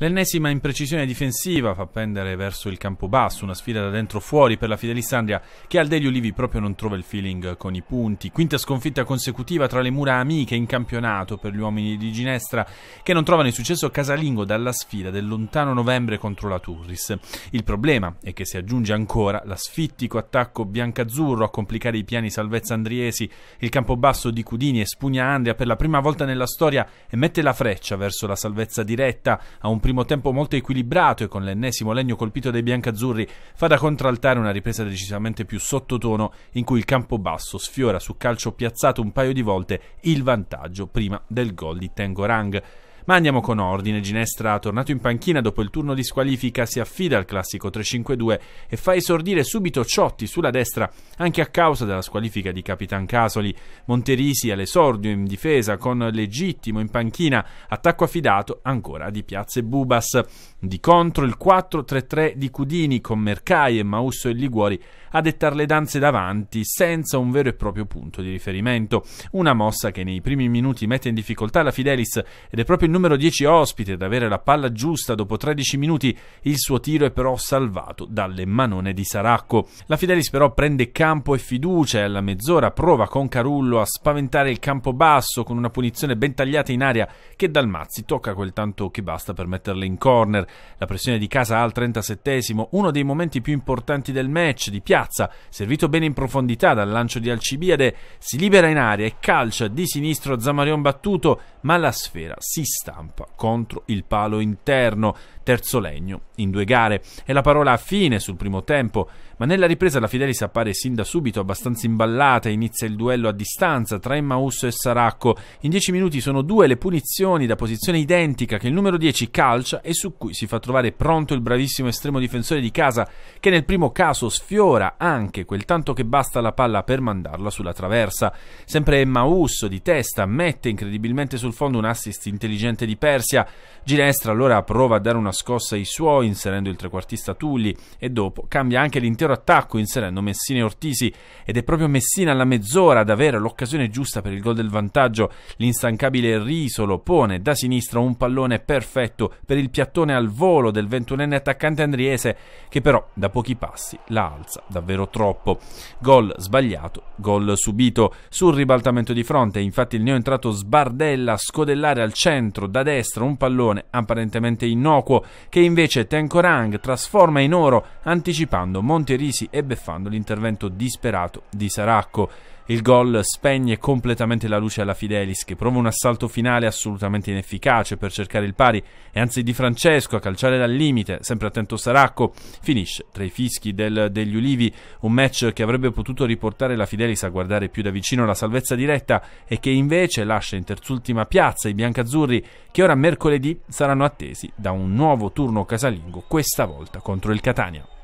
L'ennesima imprecisione difensiva fa pendere verso il campo basso, una sfida da dentro fuori per la Fidelissandria che al degli Ulivi proprio non trova il feeling con i punti. Quinta sconfitta consecutiva tra le mura amiche in campionato per gli uomini di Ginestra che non trovano il successo casalingo dalla sfida del lontano novembre contro la Turris. Il problema è che si aggiunge ancora l'asfittico attacco biancazzurro a complicare i piani salvezza andriesi, il campo basso di Cudini e spugna Andria per la prima volta nella storia e mette la freccia verso la salvezza diretta a un primo tempo molto equilibrato e con l'ennesimo legno colpito dai biancazzurri fa da contraltare una ripresa decisamente più sottotono in cui il campo basso sfiora su calcio piazzato un paio di volte il vantaggio prima del gol di Tengorang. Ma andiamo con ordine. Ginestra, tornato in panchina dopo il turno di squalifica, si affida al classico 3-5-2 e fa esordire subito Ciotti sulla destra, anche a causa della squalifica di Capitan Casoli. Monterisi all'esordio in difesa con Legittimo in panchina, attacco affidato ancora di Piazze Bubas. Di contro il 4-3-3 di Cudini con Mercai e Mausso e Liguori a dettar le danze davanti senza un vero e proprio punto di riferimento. Una mossa che nei primi minuti mette in difficoltà la Fidelis ed è proprio il numero 10 ospite ad avere la palla giusta dopo 13 minuti. Il suo tiro è però salvato dalle manone di Saracco. La Fidelis però prende campo e fiducia e alla mezz'ora prova con Carullo a spaventare il campo basso con una punizione ben tagliata in aria che Dalmazzi tocca quel tanto che basta per metterle in corner. La pressione di casa al 37 uno dei momenti più importanti del match di piazza, servito bene in profondità dal lancio di Alcibiade, si libera in aria e calcia di sinistro Zamarion battuto, ma la sfera si stampa contro il palo interno, terzo legno in due gare. È la parola a fine sul primo tempo, ma nella ripresa la Fidelis appare sin da subito abbastanza imballata e inizia il duello a distanza tra Emmausso e Saracco. In dieci minuti sono due le punizioni da posizione identica che il numero 10 calcia e su cui si fa trovare pronto il bravissimo estremo difensore di casa che nel primo caso sfiora anche quel tanto che basta la palla per mandarla sulla traversa. Sempre Emmausso di testa mette incredibilmente sul fondo un assist intelligente di Persia. Ginestra allora prova a dare una scossa ai suoi inserendo il trequartista Tulli e dopo cambia anche l'intero attacco inserendo Messina e Ortisi ed è proprio Messina alla mezz'ora ad avere l'occasione giusta per il gol del vantaggio. L'instancabile Risolo pone da sinistra un pallone perfetto per il piattone al volo del ventunenne attaccante andriese che però da pochi passi la alza davvero troppo. Gol sbagliato, gol subito sul ribaltamento di fronte, infatti il neoentrato sbardella a scodellare al centro da destra un pallone apparentemente innocuo che invece Tenkorang trasforma in oro anticipando Monterisi e beffando l'intervento disperato di Saracco. Il gol spegne completamente la luce alla Fidelis, che prova un assalto finale assolutamente inefficace per cercare il pari, e anzi Di Francesco a calciare dal limite, sempre attento Saracco, finisce tra i fischi del, degli ulivi, un match che avrebbe potuto riportare la Fidelis a guardare più da vicino la salvezza diretta e che invece lascia in terzultima piazza i biancazzurri, che ora mercoledì saranno attesi da un nuovo turno casalingo, questa volta contro il Catania.